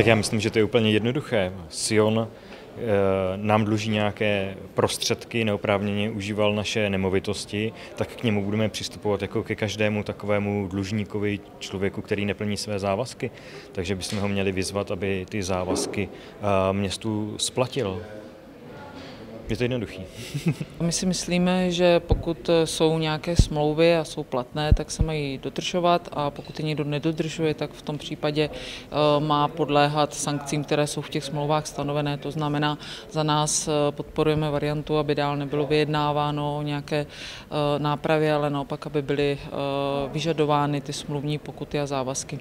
Tak já myslím, že to je úplně jednoduché. Sion eh, nám dluží nějaké prostředky, neoprávněně užíval naše nemovitosti, tak k němu budeme přistupovat jako ke každému takovému dlužníkovi, člověku, který neplní své závazky. Takže bychom ho měli vyzvat, aby ty závazky eh, městu splatil. Je to jednoduchý. My si myslíme, že pokud jsou nějaké smlouvy a jsou platné, tak se mají dodržovat a pokud je někdo nedodržuje, tak v tom případě eh, má podléhat sankcím, které jsou v těch smlouvách stanovené. To znamená, za nás eh, podporujeme variantu, aby dál nebylo vyjednáváno o nějaké eh, nápravě, ale naopak, aby byly vyžadovány ty smluvní pokuty a závazky,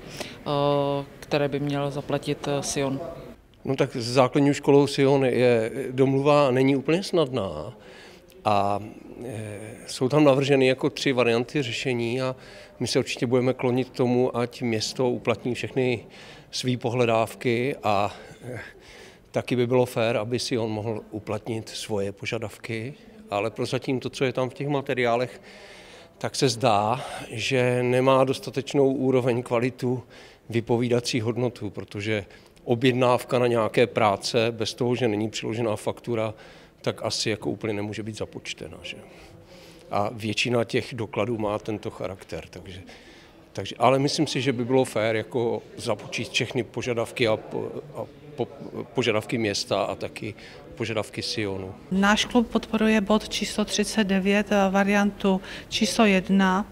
které by měl zaplatit Sion. No tak s základní školou Sion je domluva není úplně snadná. A e, jsou tam navrženy jako tři varianty řešení a my se určitě budeme klonit tomu, ať město uplatní všechny své pohledávky a e, taky by bylo fér, aby si on mohl uplatnit svoje požadavky, ale prozatím to, co je tam v těch materiálech, tak se zdá, že nemá dostatečnou úroveň kvalitu vypovídací hodnotu, protože objednávka na nějaké práce bez toho, že není přiložená faktura, tak asi jako úplně nemůže být započtena. Že? A většina těch dokladů má tento charakter. Takže, takže, ale myslím si, že by bylo fér jako započít všechny požadavky a, a po, požadavky města a taky požadavky Sionu. Náš klub podporuje bod číslo 39, eh, variantu číslo 1,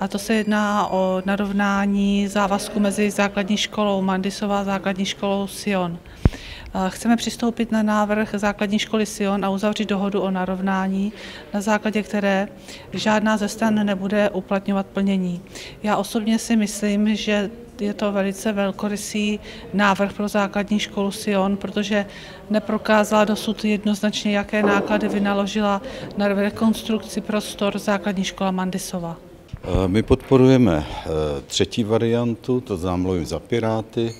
a to se jedná o narovnání závazku mezi základní školou Mandisová a základní školou Sion. Eh, chceme přistoupit na návrh základní školy Sion a uzavřít dohodu o narovnání, na základě které žádná ze stran nebude uplatňovat plnění. Já osobně si myslím, že je to velice velkorysý návrh pro základní školu Sion, protože neprokázala dosud jednoznačně, jaké náklady vynaložila na rekonstrukci prostor základní škola Mandisova. Eh, my podporujeme eh, třetí variantu, to znamená za Piráty.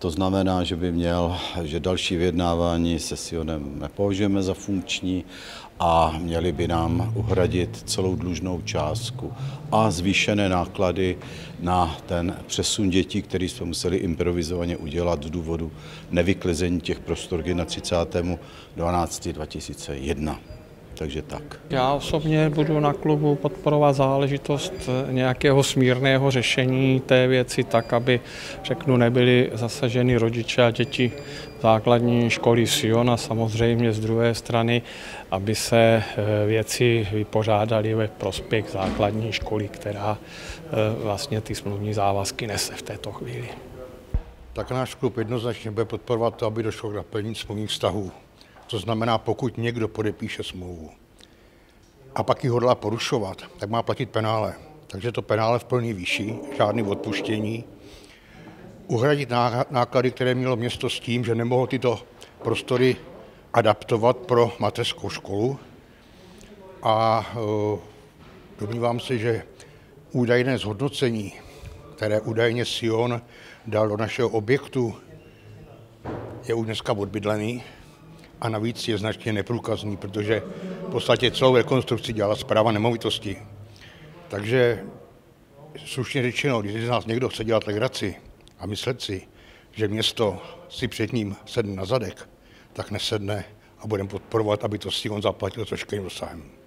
To znamená, že by měl, že další vyjednávání se Sionem nepovažujeme za funkční a měli by nám uhradit celou dlužnou částku a zvýšené náklady na ten přesun dětí, který jsme museli improvizovaně udělat z důvodu nevyklizení těch prostor na 30.12.2001 takže tak. Já osobně budu na klubu podporovat záležitost nějakého smírného řešení té věci tak, aby, řeknu, nebyly zasaženy rodiče a děti základní školy Sion a samozřejmě z druhé strany, aby se eh, věci vypořádaly ve prospěch základní školy, která eh, vlastně ty smluvní závazky nese v této chvíli. Tak náš klub jednoznačně bude podporovat to, aby došlo k naplnění smluvních vztahů. To znamená, pokud někdo podepíše smlouvu a pak ji hodlá porušovat, tak má platit penále. Takže to penále v plný výši, žádný odpuštění. Uhradit náklady, které mělo město s tím, že nemohlo tyto prostory adaptovat pro mateřskou školu. A e, domnívám se, že údajné zhodnocení, které údajně Sion dal do našeho objektu, je už dneska odbydlený a navíc je značně neprůkazný, protože v podstatě celou rekonstrukci dělala zpráva nemovitosti. Takže slušně řečeno, když z nás někdo chce dělat legraci a myslet si, že město si před ním sedne na zadek, tak nesedne a budeme podporovat, aby to si on zaplatil s veškerým dosahem.